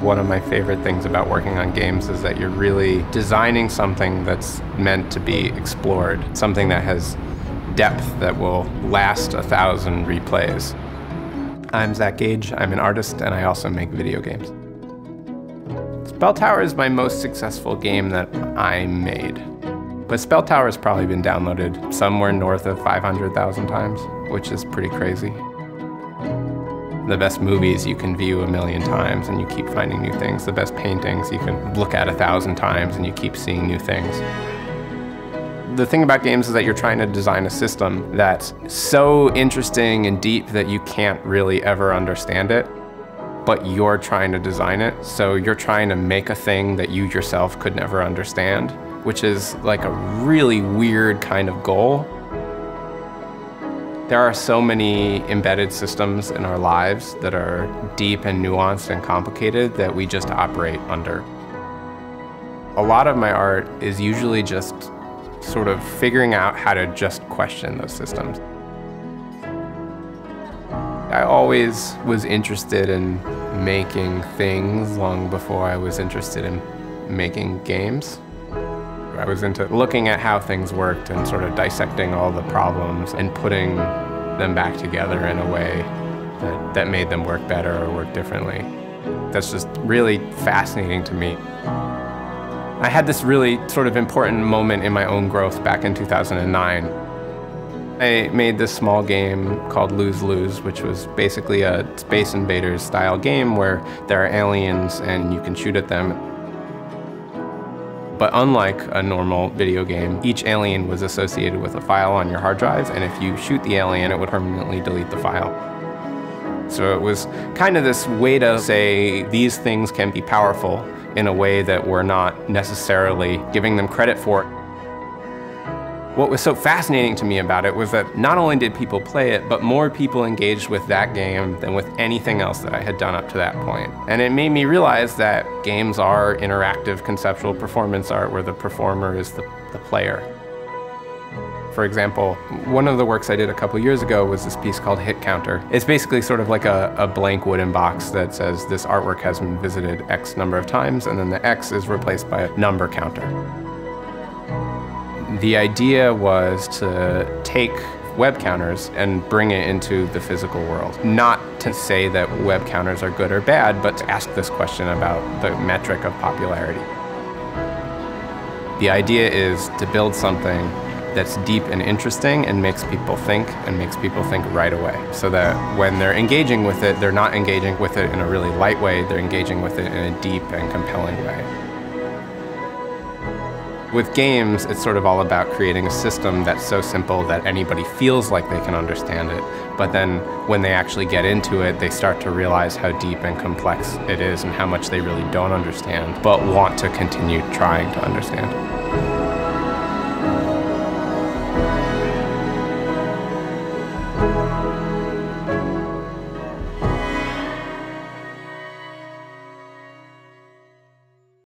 One of my favorite things about working on games is that you're really designing something that's meant to be explored, something that has depth that will last a thousand replays. I'm Zach Gage, I'm an artist, and I also make video games. Spell Tower is my most successful game that I made. But Spell Tower has probably been downloaded somewhere north of 500,000 times, which is pretty crazy. The best movies you can view a million times and you keep finding new things. The best paintings you can look at a thousand times and you keep seeing new things. The thing about games is that you're trying to design a system that's so interesting and deep that you can't really ever understand it, but you're trying to design it. So you're trying to make a thing that you yourself could never understand, which is like a really weird kind of goal. There are so many embedded systems in our lives that are deep and nuanced and complicated that we just operate under. A lot of my art is usually just sort of figuring out how to just question those systems. I always was interested in making things long before I was interested in making games. I was into looking at how things worked and sort of dissecting all the problems and putting them back together in a way that, that made them work better or work differently. That's just really fascinating to me. I had this really sort of important moment in my own growth back in 2009. I made this small game called Lose Lose, which was basically a Space Invaders style game where there are aliens and you can shoot at them. But unlike a normal video game, each alien was associated with a file on your hard drive, and if you shoot the alien, it would permanently delete the file. So it was kind of this way to say these things can be powerful in a way that we're not necessarily giving them credit for. What was so fascinating to me about it was that not only did people play it, but more people engaged with that game than with anything else that I had done up to that point. And it made me realize that games are interactive conceptual performance art where the performer is the, the player. For example, one of the works I did a couple years ago was this piece called Hit Counter. It's basically sort of like a, a, blank wooden box that says this artwork has been visited X number of times, and then the X is replaced by a number counter. The idea was to take web counters and bring it into the physical world. Not to say that web counters are good or bad, but to ask this question about the metric of popularity. The idea is to build something that's deep and interesting and makes people think and makes people think right away. So that when they're engaging with it, they're not engaging with it in a really light way, they're engaging with it in a deep and compelling way. With games, it's sort of all about creating a system that's so simple that anybody feels like they can understand it. But then when they actually get into it, they start to realize how deep and complex it is and how much they really don't understand, but want to continue trying to understand.